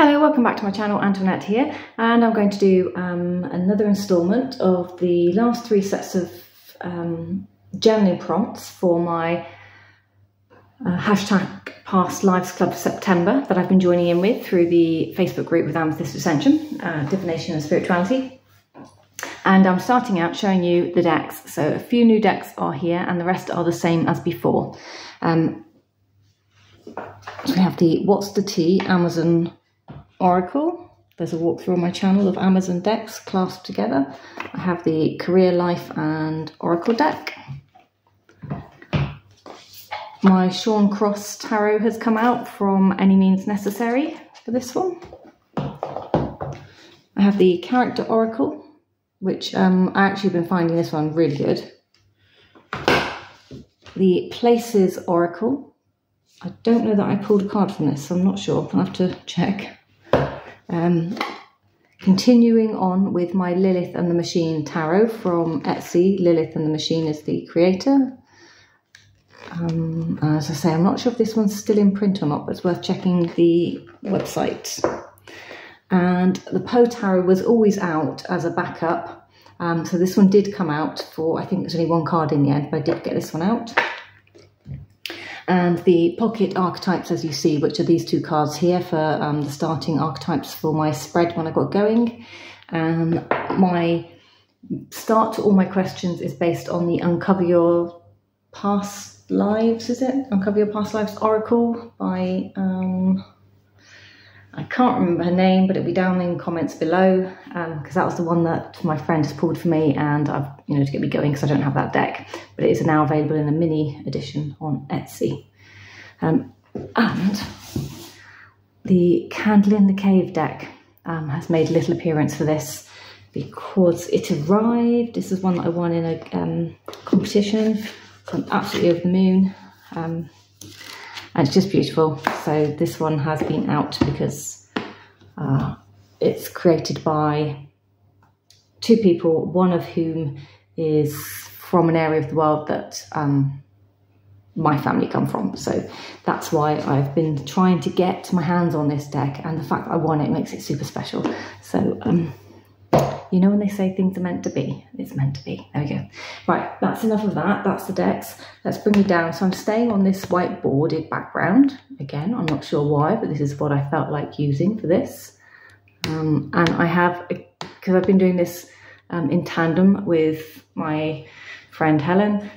Hello, welcome back to my channel, Antoinette here, and I'm going to do um, another instalment of the last three sets of um, journaling prompts for my uh, hashtag past lives club September that I've been joining in with through the Facebook group with Amethyst Ascension, uh, Divination and Spirituality. And I'm starting out showing you the decks. So a few new decks are here and the rest are the same as before. Um, so we have the What's the Tea Amazon Oracle. There's a walkthrough on my channel of Amazon decks clasped together. I have the Career Life and Oracle deck. My Shawn Cross Tarot has come out from Any Means Necessary for this one. I have the Character Oracle, which um, I actually been finding this one really good. The Places Oracle. I don't know that I pulled a card from this, so I'm not sure. I'll have to check. Um, continuing on with my Lilith and the Machine tarot from Etsy. Lilith and the Machine is the creator. Um, as I say, I'm not sure if this one's still in print or not, but it's worth checking the website. And the Poe Tarot was always out as a backup. Um, so this one did come out for, I think there's only one card in the end, but I did get this one out and the pocket archetypes as you see, which are these two cards here for um, the starting archetypes for my spread when I got going. Um, my start to all my questions is based on the Uncover Your Past Lives, is it? Uncover Your Past Lives Oracle by um, I can't remember her name, but it'll be down in comments below because um, that was the one that my friend has pulled for me and I've, you know, to get me going because I don't have that deck. But it is now available in a mini edition on Etsy. Um, and the Candle in the Cave deck um, has made little appearance for this because it arrived. This is one that I won in a um, competition. So I'm absolutely over the moon. And it's just beautiful. So this one has been out because uh, it's created by two people, one of whom is from an area of the world that um, my family come from. So that's why I've been trying to get my hands on this deck and the fact that I won it makes it super special. So um, you know when they say things are meant to be, it's meant to be. There we go. Right, that's enough of that. That's the decks. Let's bring it down. So I'm staying on this white boarded background. Again, I'm not sure why, but this is what I felt like using for this. Um, and I have, because I've been doing this um, in tandem with my friend Helen,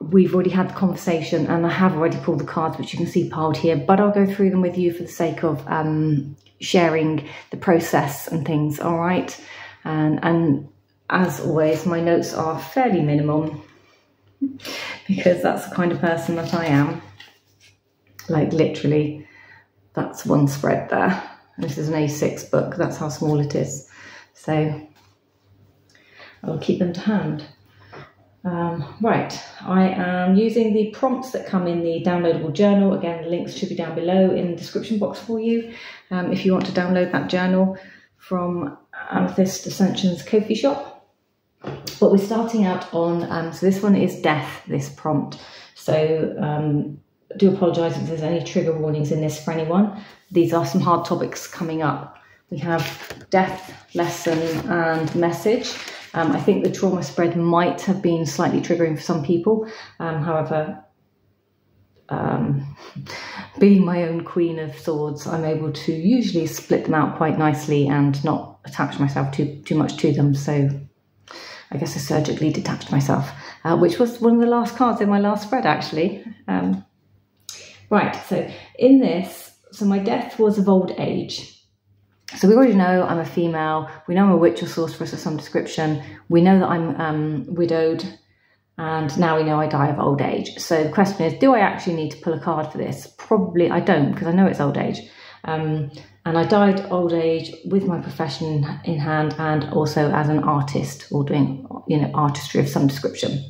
we've already had the conversation and I have already pulled the cards, which you can see piled here, but I'll go through them with you for the sake of um, sharing the process and things, all right? And, and as always, my notes are fairly minimum because that's the kind of person that I am. Like literally, that's one spread there. This is an A6 book, that's how small it is. So I'll keep them to hand. Um, right, I am using the prompts that come in the downloadable journal. Again, the links should be down below in the description box for you um, if you want to download that journal from Amethyst Ascension's Ko-fi shop. But we're starting out on, um, so this one is death, this prompt. So um, do apologise if there's any trigger warnings in this for anyone. These are some hard topics coming up. We have death, lesson and message. Um, I think the trauma spread might have been slightly triggering for some people. Um, however, um, being my own queen of swords, I'm able to usually split them out quite nicely and not attach myself too too much to them. So I guess I surgically detached myself, uh, which was one of the last cards in my last spread actually. Um, right, so in this, so my death was of old age. So we already know I'm a female. We know I'm a witch or sorceress of some description. We know that I'm um, widowed and now we know I die of old age. So the question is, do I actually need to pull a card for this? Probably I don't because I know it's old age. Um, and I died old age with my profession in hand and also as an artist or doing, you know, artistry of some description.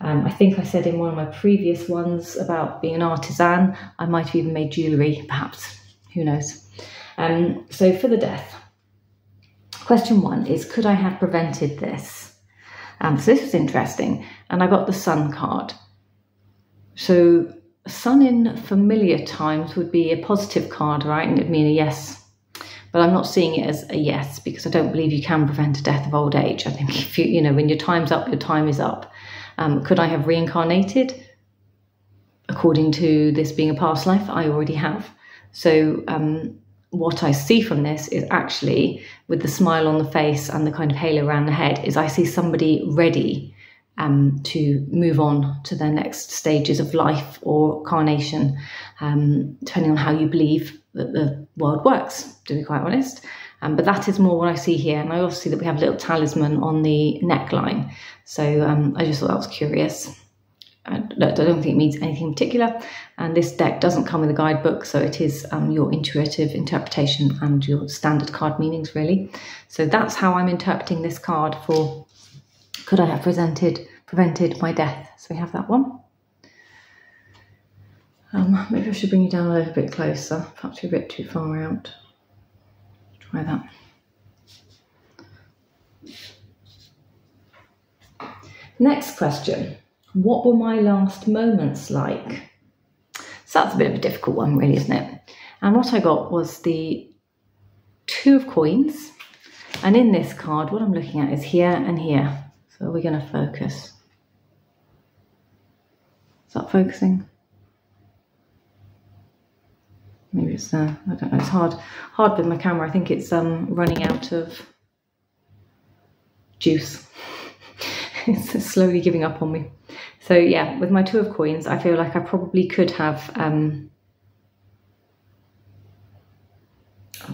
Um, I think I said in one of my previous ones about being an artisan, I might have even made jewellery, perhaps, who knows. Um, so for the death, question one is, could I have prevented this? Um, so this was interesting. And I got the sun card. So sun in familiar times would be a positive card, right? And it'd mean a yes, but I'm not seeing it as a yes because I don't believe you can prevent a death of old age. I think if you, you know, when your time's up, your time is up. Um, could I have reincarnated? According to this being a past life, I already have. So, um, what I see from this is actually, with the smile on the face and the kind of halo around the head, is I see somebody ready um, to move on to their next stages of life or carnation, um, depending on how you believe that the world works, to be quite honest. Um, but that is more what I see here. And I also see that we have a little talisman on the neckline. So um, I just thought that was curious. I don't think it means anything in particular. And this deck doesn't come with a guidebook, so it is um, your intuitive interpretation and your standard card meanings, really. So that's how I'm interpreting this card for could I have presented prevented my death? So we have that one. Um, maybe I should bring you down a little bit closer. Perhaps you're a bit too far out. Try that. Next question. What were my last moments like? So that's a bit of a difficult one, really, isn't it? And what I got was the two of coins. And in this card, what I'm looking at is here and here. So we're going to focus. Is that focusing? Maybe it's, uh, I don't know, it's hard, hard with my camera. I think it's um, running out of juice. it's slowly giving up on me. So yeah, with my two of coins, I feel like I probably could have, um,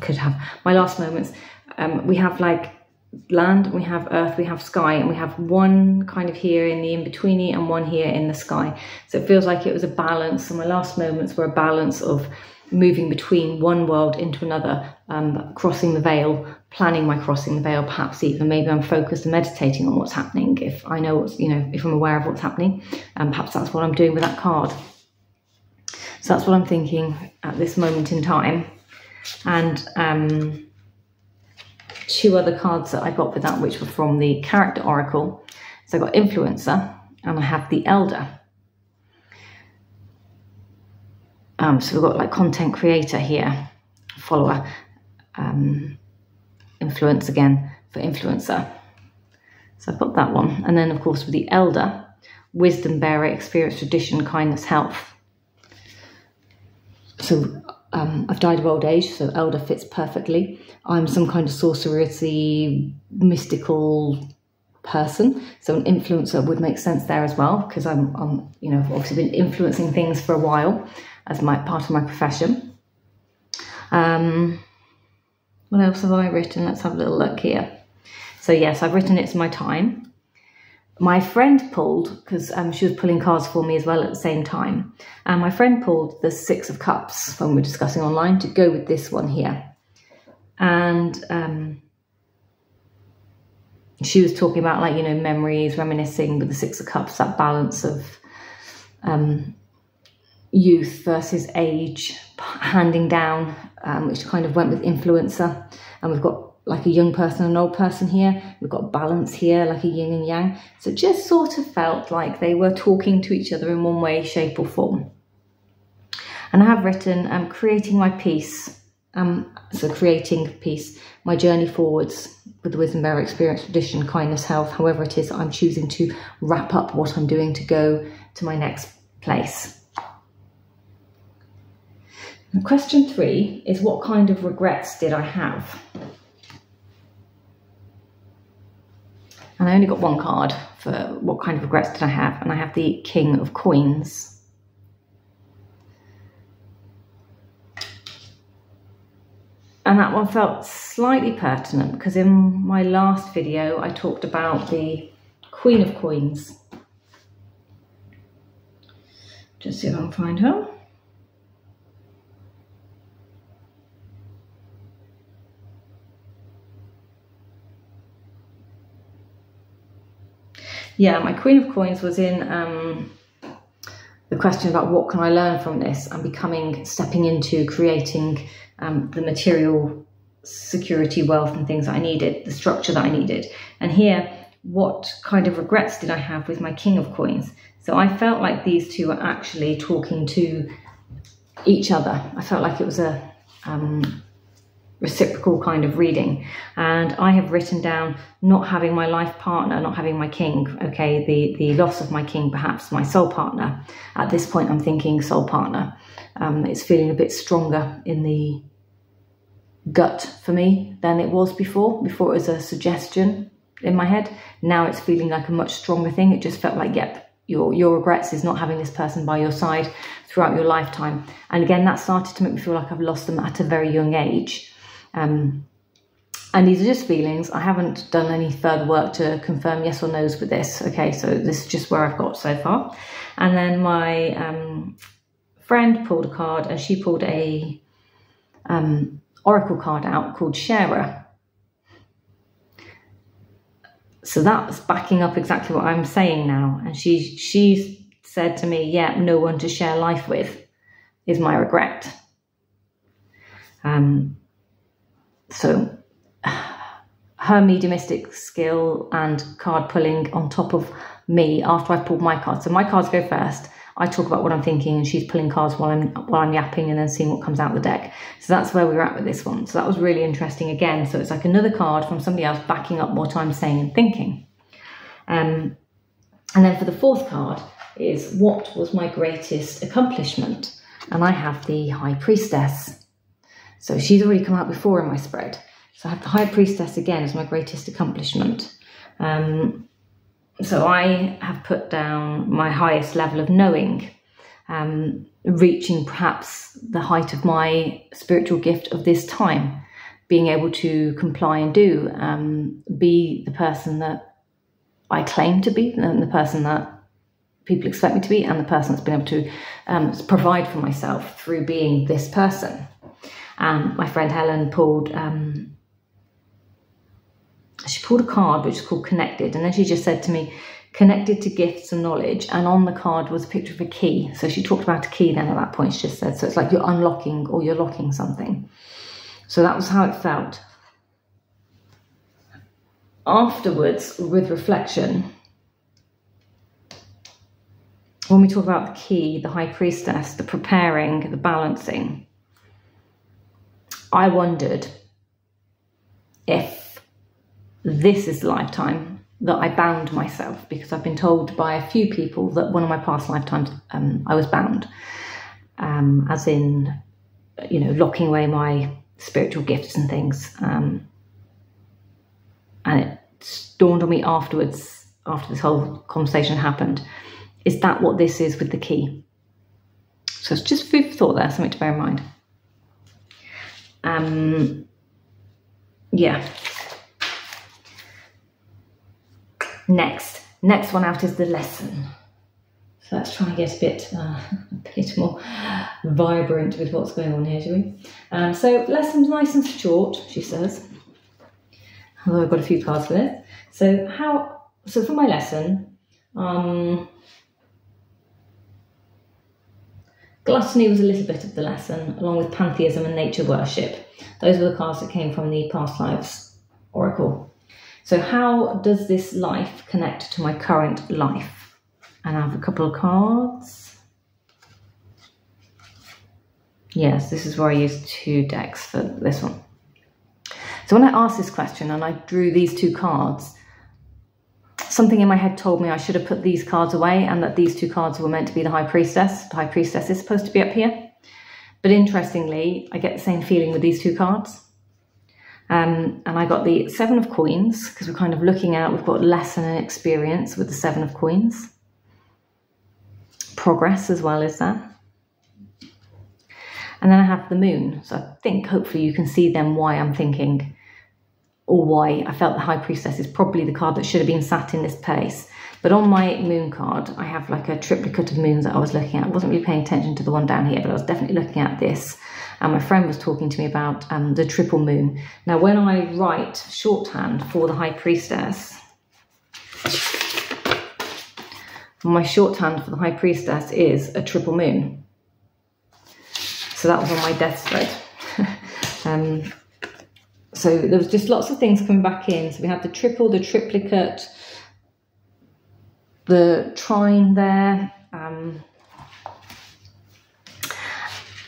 could have my last moments. Um, we have like land, we have earth, we have sky, and we have one kind of here in the in-betweeny and one here in the sky. So it feels like it was a balance. And my last moments were a balance of moving between one world into another, um, crossing the veil, planning my crossing the veil, perhaps even maybe I'm focused and meditating on what's happening. If I know what's, you know, if I'm aware of what's happening, and um, perhaps that's what I'm doing with that card. So that's what I'm thinking at this moment in time. And um, two other cards that I got for that, which were from the Character Oracle. So I got Influencer and I have the Elder. Um, so we've got like content creator here, follower, um, influence again for influencer. So I've got that one. And then of course with the elder, wisdom bearer, experience, tradition, kindness, health. So um, I've died of old age, so elder fits perfectly. I'm some kind of sorcerousy, mystical person. So an influencer would make sense there as well because I'm, I'm, you know, obviously been influencing things for a while as my part of my profession. Um, what else have I written? Let's have a little look here. So yes, I've written it's my time. My friend pulled, because um, she was pulling cards for me as well at the same time, and my friend pulled the Six of Cups when we are discussing online to go with this one here. And um, she was talking about like, you know, memories, reminiscing with the Six of Cups, that balance of um, youth versus age, handing down, um, which kind of went with influencer. And we've got like a young person and an old person here. We've got balance here, like a yin and yang. So it just sort of felt like they were talking to each other in one way, shape, or form. And I have written I'm creating my peace. Um, so creating peace, my journey forwards with the Wisdom Bearer experience, tradition, kindness, health, however it is I'm choosing to wrap up what I'm doing to go to my next place. Question three is what kind of regrets did I have? And I only got one card for what kind of regrets did I have, and I have the King of Coins. And that one felt slightly pertinent because in my last video I talked about the Queen of Coins. Just see if I can find her. Yeah, my Queen of Coins was in um, the question about what can I learn from this and becoming, stepping into creating um, the material security, wealth, and things that I needed, the structure that I needed. And here, what kind of regrets did I have with my King of Coins? So I felt like these two were actually talking to each other. I felt like it was a um, reciprocal kind of reading. And I have written down not having my life partner, not having my king, okay, the, the loss of my king, perhaps my soul partner. At this point, I'm thinking soul partner. Um, it's feeling a bit stronger in the gut for me than it was before. Before it was a suggestion in my head. Now it's feeling like a much stronger thing. It just felt like, yep, your your regrets is not having this person by your side throughout your lifetime. And again, that started to make me feel like I've lost them at a very young age. Um, and these are just feelings. I haven't done any further work to confirm yes or no's with this. Okay, so this is just where I've got so far. And then my um, friend pulled a card and she pulled a um, oracle card out called Sharer. So that's backing up exactly what I'm saying now. And she she's said to me, "Yeah, no one to share life with is my regret." Um, so her mediumistic skill and card pulling on top of me after I've pulled my cards. So my cards go first. I talk about what I'm thinking, and she's pulling cards while I'm while I'm yapping, and then seeing what comes out of the deck. So that's where we are at with this one. So that was really interesting again. So it's like another card from somebody else backing up what I'm saying and thinking. Um, and then for the fourth card is what was my greatest accomplishment, and I have the High Priestess. So she's already come out before in my spread. So I have the High Priestess again as my greatest accomplishment. Um, so I have put down my highest level of knowing, um, reaching perhaps the height of my spiritual gift of this time, being able to comply and do, um, be the person that I claim to be, and the person that people expect me to be, and the person that's been able to um, provide for myself through being this person. Um, my friend Helen pulled um, she pulled a card which is called Connected, and then she just said to me, Connected to gifts and knowledge. And on the card was a picture of a key. So she talked about a key then at that point, she just said, so it's like you're unlocking or you're locking something. So that was how it felt. Afterwards, with reflection, when we talk about the key, the high priestess, the preparing, the balancing, I wondered if this is the lifetime that I bound myself because I've been told by a few people that one of my past lifetimes um, I was bound, um, as in, you know, locking away my spiritual gifts and things. Um, and it dawned on me afterwards, after this whole conversation happened, is that what this is with the key? So it's just food for thought there, something to bear in mind. Um, yeah. Next, next one out is the lesson. So let's try and get a bit, uh, a bit more vibrant with what's going on here, shall we? Um, so lesson's nice and short, she says. Although I've got a few cards for it. So how? So for my lesson, um, gluttony was a little bit of the lesson, along with pantheism and nature worship. Those were the cards that came from the past lives oracle. So, how does this life connect to my current life? And I have a couple of cards. Yes, this is where I use two decks for this one. So, when I asked this question and I drew these two cards, something in my head told me I should have put these cards away and that these two cards were meant to be the High Priestess. The High Priestess is supposed to be up here. But interestingly, I get the same feeling with these two cards. Um, and I got the seven of coins because we're kind of looking at, we've got lesson and experience with the seven of coins. Progress as well as that. And then I have the moon. So I think hopefully you can see then why I'm thinking or why I felt the high priestess is probably the card that should have been sat in this place. But on my moon card, I have like a triplicate of moons that I was looking at. I wasn't really paying attention to the one down here, but I was definitely looking at this and my friend was talking to me about um, the triple moon. Now, when I write shorthand for the High Priestess, my shorthand for the High Priestess is a triple moon. So that was on my death spread. um, so there was just lots of things coming back in. So we had the triple, the triplicate, the trine there. Um,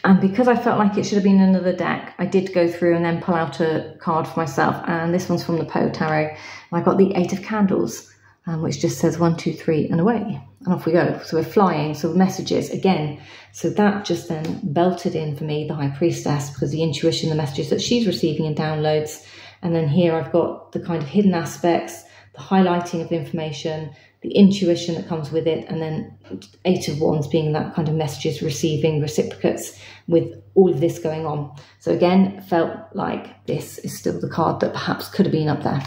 and because I felt like it should have been another deck, I did go through and then pull out a card for myself. And this one's from the Poe Tarot. And I got the Eight of Candles, um, which just says one, two, three, and away. And off we go. So we're flying. So messages again. So that just then belted in for me, the High Priestess, because the intuition, the messages that she's receiving in downloads. And then here I've got the kind of hidden aspects, the highlighting of information, the intuition that comes with it, and then Eight of Wands being that kind of messages receiving reciprocates with all of this going on. So again, felt like this is still the card that perhaps could have been up there.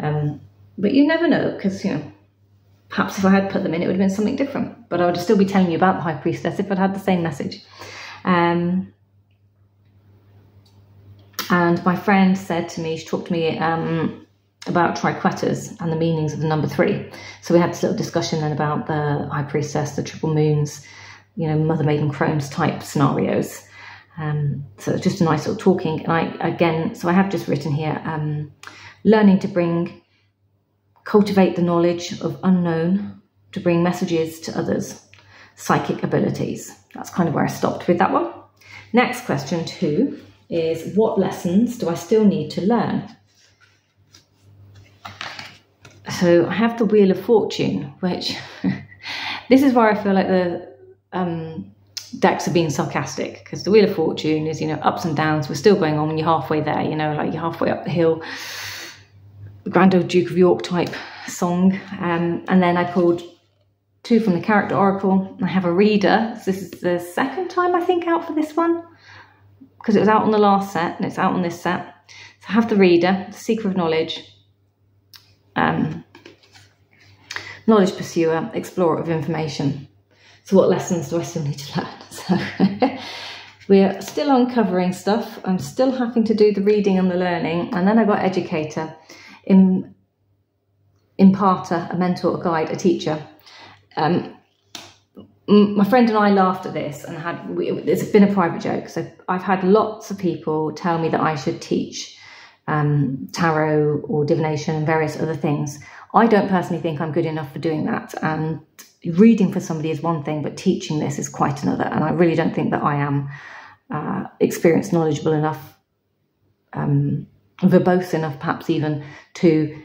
Um, but you never know, because, you know, perhaps if I had put them in, it would have been something different. But I would still be telling you about the High Priestess if I'd had the same message. Um, and my friend said to me, she talked to me um, about triquetras and the meanings of the number three. So we had this little discussion then about the High Priestess, the triple moons, you know, Mother Maiden Crones type scenarios. Um, so it's just a nice little talking. And I, again, so I have just written here, um, learning to bring, cultivate the knowledge of unknown to bring messages to others, psychic abilities. That's kind of where I stopped with that one. Next question two is what lessons do I still need to learn? So I have the Wheel of Fortune, which this is where I feel like the um, decks are being sarcastic because the Wheel of Fortune is, you know, ups and downs. We're still going on when you're halfway there, you know, like you're halfway up the hill. The Grand Old Duke of York type song. Um, and then I pulled two from the Character Oracle. I have a reader. So this is the second time I think out for this one because it was out on the last set and it's out on this set. So I have the reader, the Seeker of Knowledge, um, knowledge pursuer, explorer of information. So what lessons do I still need to learn? So we're still uncovering stuff. I'm still having to do the reading and the learning. And then I got educator, in, imparter, a mentor, a guide, a teacher. Um, my friend and I laughed at this and had we, it's been a private joke. So I've had lots of people tell me that I should teach um, tarot or divination and various other things. I don't personally think I'm good enough for doing that. And reading for somebody is one thing, but teaching this is quite another. And I really don't think that I am uh, experienced, knowledgeable enough, um, verbose enough, perhaps even to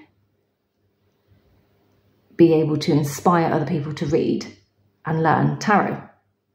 be able to inspire other people to read and learn tarot.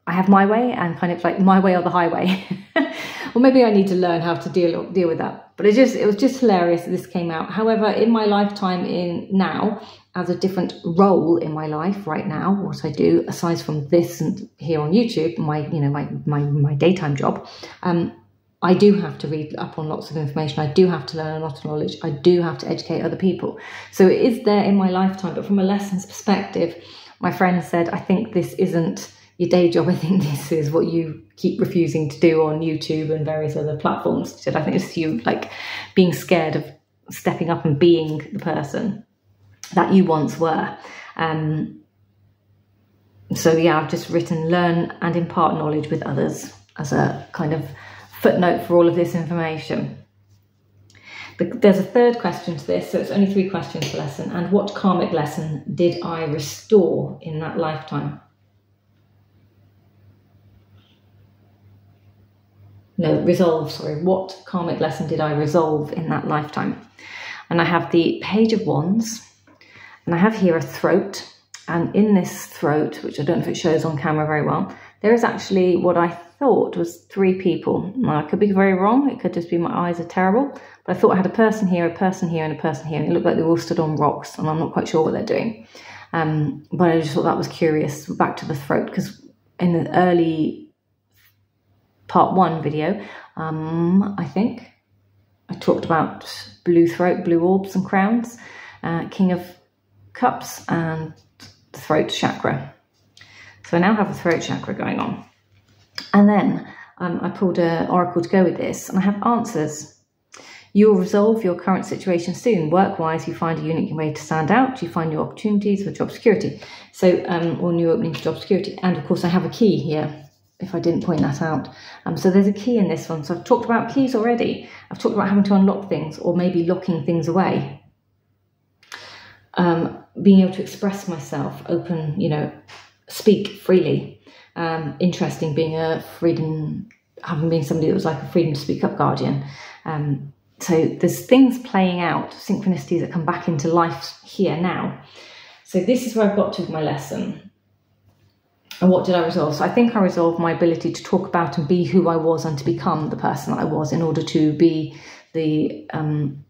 I have my way and kind of like my way or the highway. or maybe I need to learn how to deal deal with that. But it just it was just hilarious that this came out. However, in my lifetime in now, as a different role in my life right now, what I do aside from this and here on YouTube, my you know my my my daytime job, um, I do have to read up on lots of information. I do have to learn a lot of knowledge. I do have to educate other people. So it is there in my lifetime. But from a lessons perspective, my friend said, I think this isn't your day job. I think this is what you keep refusing to do on YouTube and various other platforms. She said, I think it's you like being scared of stepping up and being the person that you once were. Um, so yeah, I've just written learn and impart knowledge with others as a kind of footnote for all of this information. There's a third question to this, so it's only three questions per lesson. And what karmic lesson did I restore in that lifetime? No, resolve, sorry. What karmic lesson did I resolve in that lifetime? And I have the Page of Wands, and I have here a throat. And in this throat, which I don't know if it shows on camera very well, there is actually what I thought was three people. Now, I could be very wrong. It could just be my eyes are terrible. But I thought I had a person here, a person here, and a person here. And it looked like they all stood on rocks, and I'm not quite sure what they're doing. Um, but I just thought that was curious. Back to the throat, because in the early part one video, um, I think, I talked about blue throat, blue orbs and crowns, uh, King of Cups, and throat chakra. So I now have a throat chakra going on. And then um, I pulled an oracle to go with this, and I have answers. You will resolve your current situation soon. Work wise, you find a unique way to stand out. You find new opportunities for job security. So, um, or new openings for job security. And of course, I have a key here if I didn't point that out. Um, so there's a key in this one. So I've talked about keys already. I've talked about having to unlock things or maybe locking things away. Um, being able to express myself, open, you know, speak freely um, interesting being a freedom having been somebody that was like a freedom to speak up guardian. Um, so there's things playing out, synchronicities that come back into life here now. So this is where I've got to with my lesson. And what did I resolve? So I think I resolved my ability to talk about and be who I was and to become the person that I was in order to be the um,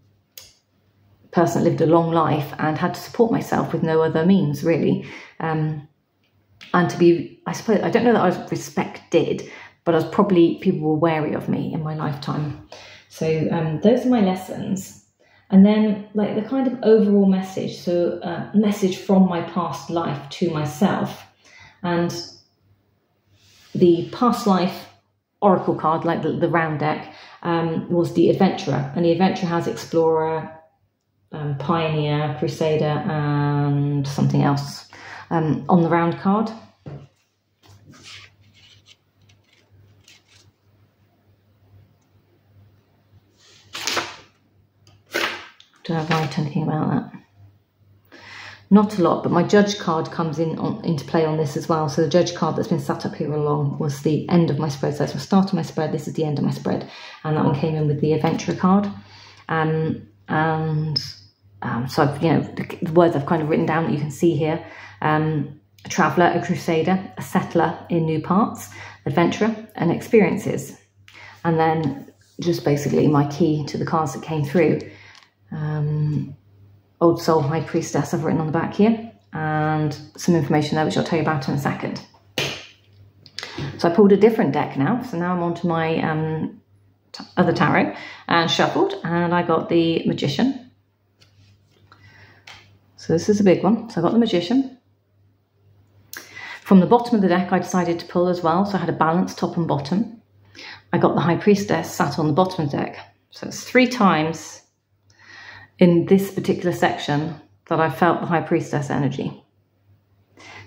person that lived a long life and had to support myself with no other means, really. Um, and to be, I suppose, I don't know that I was respected, but I was probably, people were wary of me in my lifetime. So um, those are my lessons. And then, like the kind of overall message, so uh, message from my past life to myself and the past life oracle card, like the, the round deck, um, was the adventurer. And the adventurer has explorer, um, pioneer, crusader, and something else um, on the round card. Do I write anything about that? Not a lot, but my judge card comes in on, into play on this as well. So the judge card that's been sat up here along was the end of my spread. So that's the start of my spread. This is the end of my spread, and that one came in with the adventurer card. Um, and um, so I've, you know the, the, words I've kind of written down that you can see here: um, a traveller, a crusader, a settler in new parts, adventurer, and experiences. And then just basically my key to the cards that came through. Um, Old Soul High Priestess I've written on the back here and some information there which I'll tell you about in a second. So I pulled a different deck now. So now I'm on to my um, other tarot and shuffled and I got the Magician. So this is a big one. So I got the Magician. From the bottom of the deck I decided to pull as well. So I had a balance top and bottom. I got the High Priestess sat on the bottom of the deck. So it's three times in this particular section that I felt the High Priestess energy.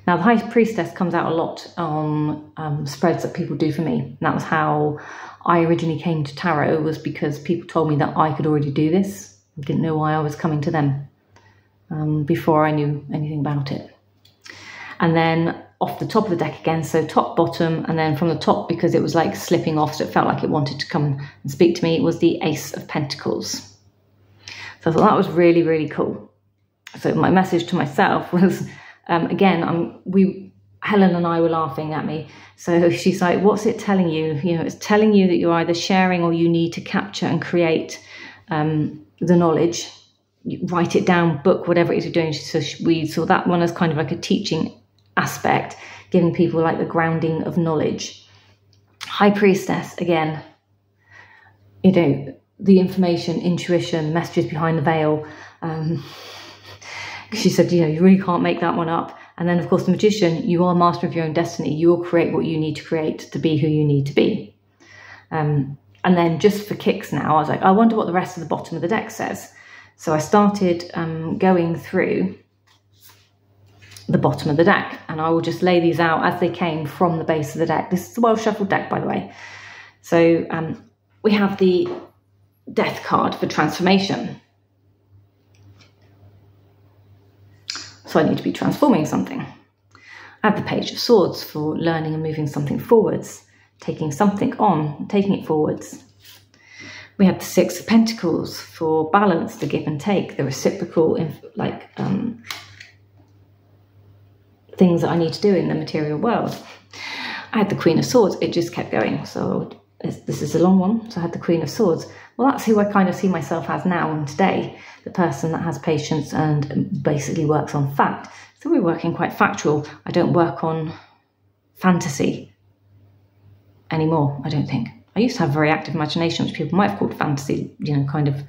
Now, the High Priestess comes out a lot on um, spreads that people do for me. And that was how I originally came to tarot, was because people told me that I could already do this. I didn't know why I was coming to them um, before I knew anything about it. And then off the top of the deck again, so top, bottom, and then from the top, because it was like slipping off, so it felt like it wanted to come and speak to me, it was the Ace of Pentacles. So I thought that was really, really cool. So my message to myself was, um, again, I'm, we, Helen and I were laughing at me. So she's like, what's it telling you? You know, it's telling you that you're either sharing or you need to capture and create um, the knowledge, you write it down, book, whatever it is you're doing. So we saw that one as kind of like a teaching aspect, giving people like the grounding of knowledge. High priestess, again, you know, the information, intuition, messages behind the veil. Um, she said, you know, you really can't make that one up. And then, of course, the magician, you are master of your own destiny. You will create what you need to create to be who you need to be. Um, and then, just for kicks now, I was like, I wonder what the rest of the bottom of the deck says. So I started um, going through the bottom of the deck, and I will just lay these out as they came from the base of the deck. This is a well shuffled deck, by the way. So um, we have the death card for transformation. So I need to be transforming something. I have the Page of Swords for learning and moving something forwards, taking something on, taking it forwards. We have the Six of Pentacles for balance, the give and take, the reciprocal, like um, things that I need to do in the material world. I had the Queen of Swords, it just kept going. So this is a long one. So I had the Queen of Swords. Well, that's who I kind of see myself as now and today, the person that has patience and basically works on fact. So we're working quite factual. I don't work on fantasy anymore, I don't think. I used to have very active imagination, which people might have called fantasy, you know, kind of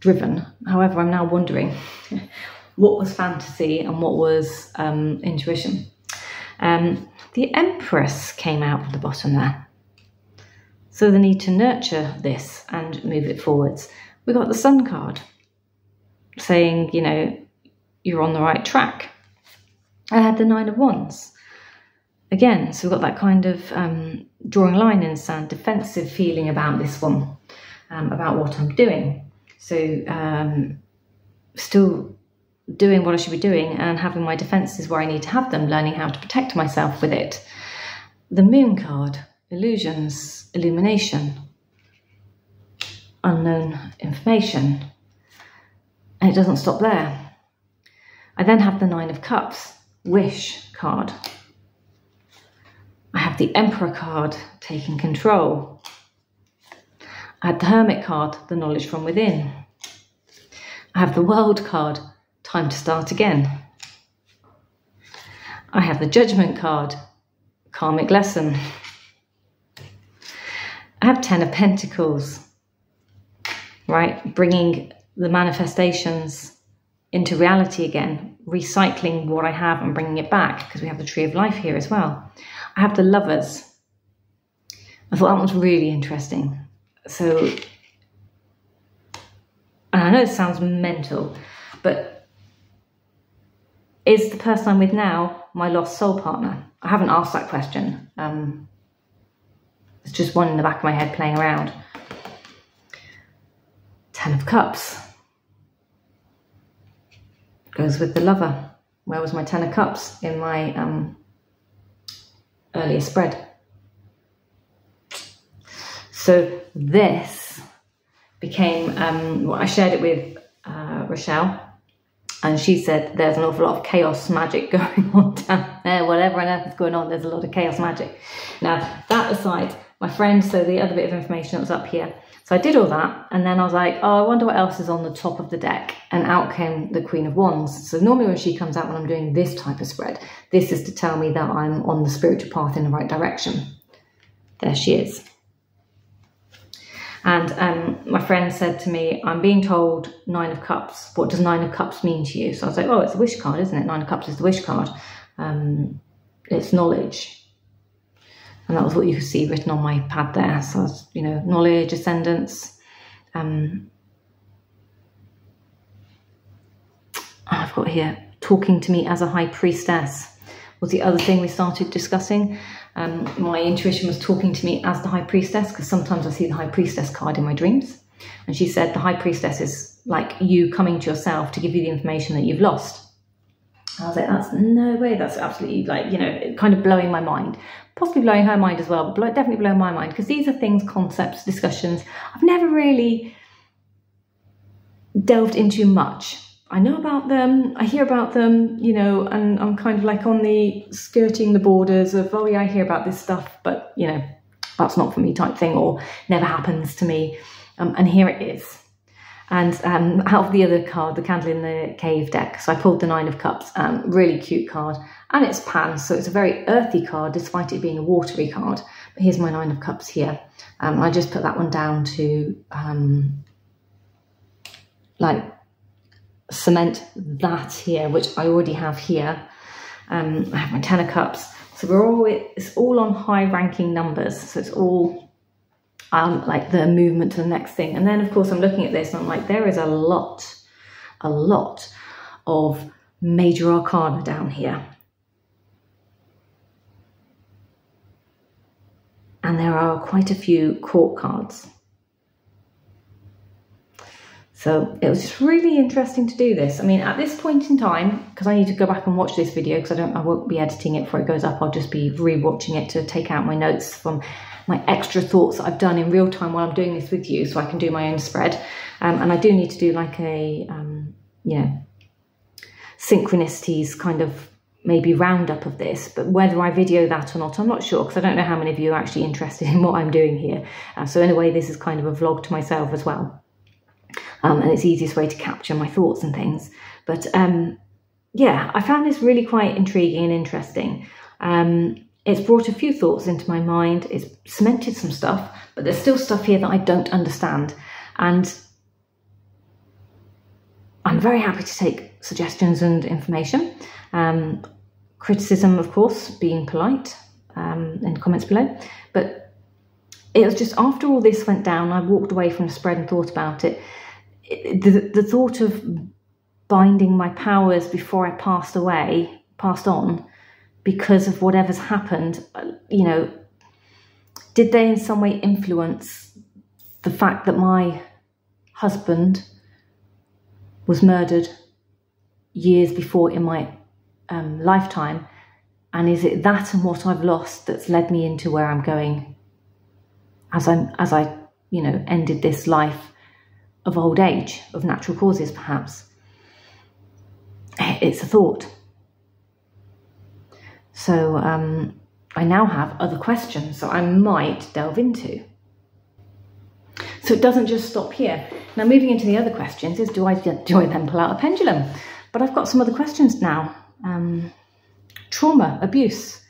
driven. However, I'm now wondering what was fantasy and what was um, intuition. Um, the Empress came out at the bottom there. So the need to nurture this and move it forwards. We got the Sun card saying, you know, you're on the right track. I had the Nine of Wands. Again, so we've got that kind of um, drawing line in sand, defensive feeling about this one, um, about what I'm doing. So um, still doing what I should be doing and having my defenses where I need to have them, learning how to protect myself with it. The Moon card illusions, illumination, unknown information. And it doesn't stop there. I then have the Nine of Cups, wish card. I have the Emperor card, taking control. I have the Hermit card, the knowledge from within. I have the World card, time to start again. I have the Judgment card, karmic lesson. I have Ten of Pentacles, right? Bringing the manifestations into reality again, recycling what I have and bringing it back because we have the Tree of Life here as well. I have the Lovers. I thought that was really interesting. So, and I know it sounds mental, but is the person I'm with now my lost soul partner? I haven't asked that question. Um, it's just one in the back of my head playing around. Ten of Cups goes with the lover. Where was my Ten of Cups in my um, earlier spread? So this became, um, well, I shared it with uh, Rochelle, and she said there's an awful lot of chaos magic going on down there. Whatever on earth is going on, there's a lot of chaos magic. Now, that aside, my friend, so the other bit of information that was up here. So I did all that, and then I was like, oh, I wonder what else is on the top of the deck. And out came the Queen of Wands. So normally when she comes out when I'm doing this type of spread, this is to tell me that I'm on the spiritual path in the right direction. There she is. And um, my friend said to me, I'm being told Nine of Cups. What does Nine of Cups mean to you? So I was like, oh, it's a wish card, isn't it? Nine of Cups is the wish card. Um, it's knowledge. And that was what you could see written on my pad there. So, was, you know, knowledge, ascendance. Um, I've got here, talking to me as a high priestess was the other thing we started discussing. Um, my intuition was talking to me as the high priestess because sometimes I see the high priestess card in my dreams. And she said the high priestess is like you coming to yourself to give you the information that you've lost. I was like, that's no way. That's absolutely like, you know, kind of blowing my mind. Possibly blowing her mind as well, but definitely blowing my mind because these are things, concepts, discussions I've never really delved into much. I know about them, I hear about them, you know, and I'm kind of like on the skirting the borders of, oh yeah, I hear about this stuff, but you know, that's not for me type thing or never happens to me. Um, and here it is. And um, out of the other card, the candle in the cave deck, so I pulled the Nine of Cups, um, really cute card. And it's pan, so it's a very earthy card despite it being a watery card. But here's my Nine of Cups here. Um, I just put that one down to um, like cement that here, which I already have here. Um, I have my Ten of Cups. So we're all, it's all on high ranking numbers. So it's all um, like the movement to the next thing. And then of course I'm looking at this and I'm like, there is a lot, a lot of major arcana down here. And there are quite a few court cards. So it was really interesting to do this. I mean, at this point in time, because I need to go back and watch this video because I don't, I won't be editing it before it goes up. I'll just be re-watching it to take out my notes from my extra thoughts that I've done in real time while I'm doing this with you, so I can do my own spread. Um, and I do need to do like a, um, you know, synchronicities kind of maybe roundup of this, but whether I video that or not, I'm not sure because I don't know how many of you are actually interested in what I'm doing here. Uh, so in a way, this is kind of a vlog to myself as well um, and it's the easiest way to capture my thoughts and things. But um, yeah, I found this really quite intriguing and interesting. Um, it's brought a few thoughts into my mind, it's cemented some stuff, but there's still stuff here that I don't understand. And I'm very happy to take suggestions and information. Um, criticism, of course, being polite um, in comments below. But it was just after all this went down, I walked away from the spread and thought about it the, the thought of binding my powers before I passed away, passed on, because of whatever's happened, uh, you know, did they in some way influence the fact that my husband was murdered years before in my um, lifetime? And is it that and what I've lost that's led me into where I'm going as I as I you know ended this life of old age of natural causes perhaps. It's a thought. So um, I now have other questions that I might delve into. So it doesn't just stop here. Now moving into the other questions is do I do I then pull out a pendulum? But I've got some other questions now. Um, trauma abuse.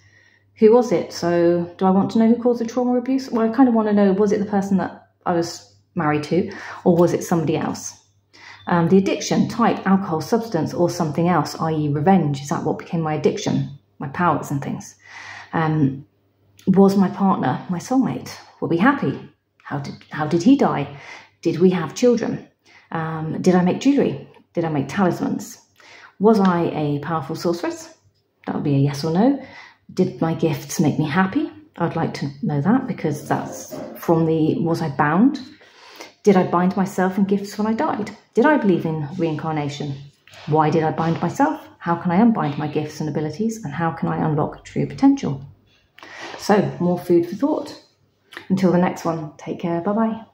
Who was it? So, do I want to know who caused the trauma abuse? Well, I kind of want to know was it the person that I was married to, or was it somebody else? Um, the addiction, type, alcohol, substance, or something else, i.e., revenge. Is that what became my addiction, my powers and things? Um, was my partner my soulmate? Were we happy? How did how did he die? Did we have children? Um, did I make jewelry? Did I make talismans? Was I a powerful sorceress? That would be a yes or no. Did my gifts make me happy? I'd like to know that because that's from the was I bound? Did I bind myself in gifts when I died? Did I believe in reincarnation? Why did I bind myself? How can I unbind my gifts and abilities? And how can I unlock true potential? So, more food for thought. Until the next one, take care. Bye bye.